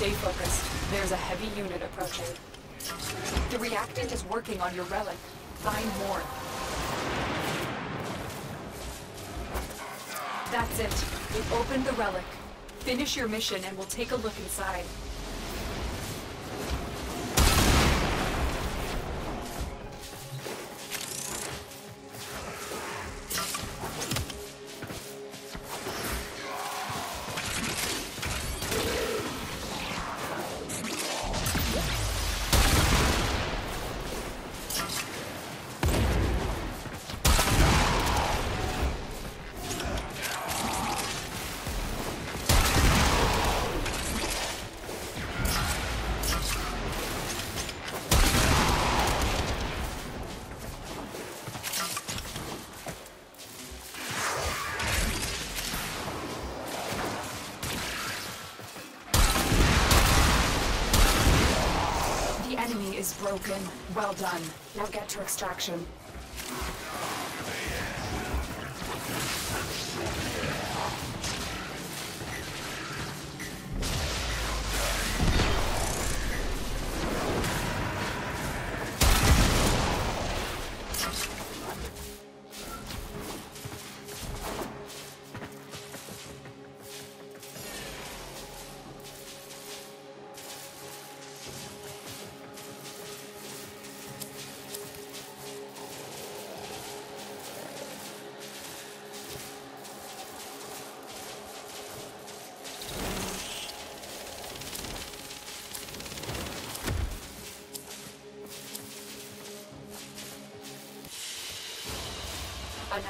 Stay focused. There's a heavy unit approaching. The reactant is working on your relic. Find more. That's it. We've opened the relic. Finish your mission and we'll take a look inside. Is broken. Well done. Now get to extraction.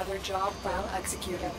Another job well executed.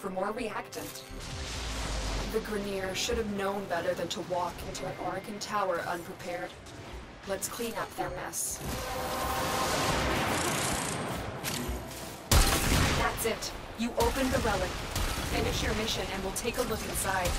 For more reactant. The Grineer should have known better than to walk into an Orokin tower unprepared. Let's clean up their mess. That's it. You opened the relic. Finish your mission and we'll take a look inside.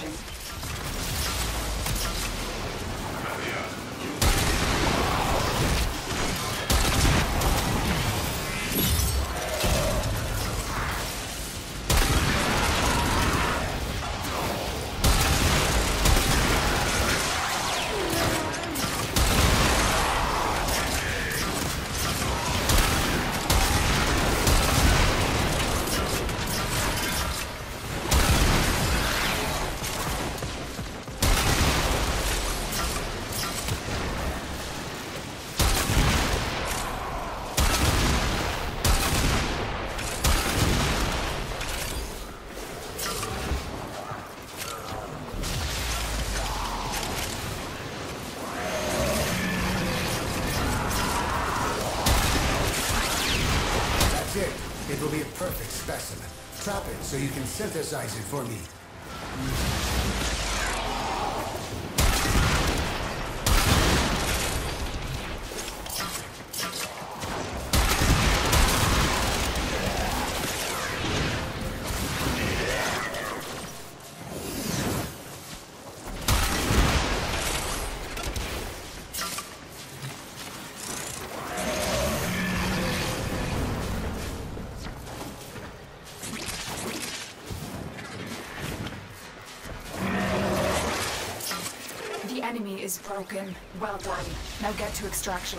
Stay Trap it so you can synthesize it for me. Broken. Well done. Now get to extraction.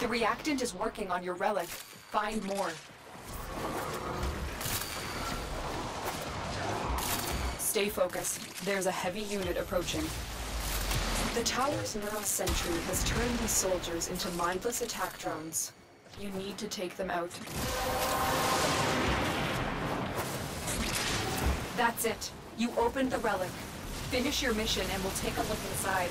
The reactant is working on your relic. Find more. Stay focused. There's a heavy unit approaching. The tower's neural sentry has turned these soldiers into mindless attack drones. You need to take them out. That's it. You opened the relic. Finish your mission and we'll take a look inside.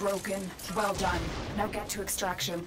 Broken. Well done. Now get to extraction.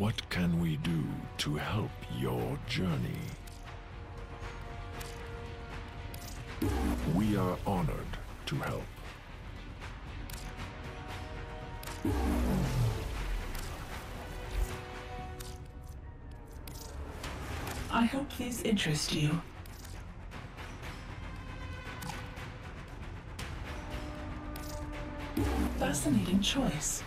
What can we do to help your journey? We are honored to help. I hope these interest you. Fascinating choice.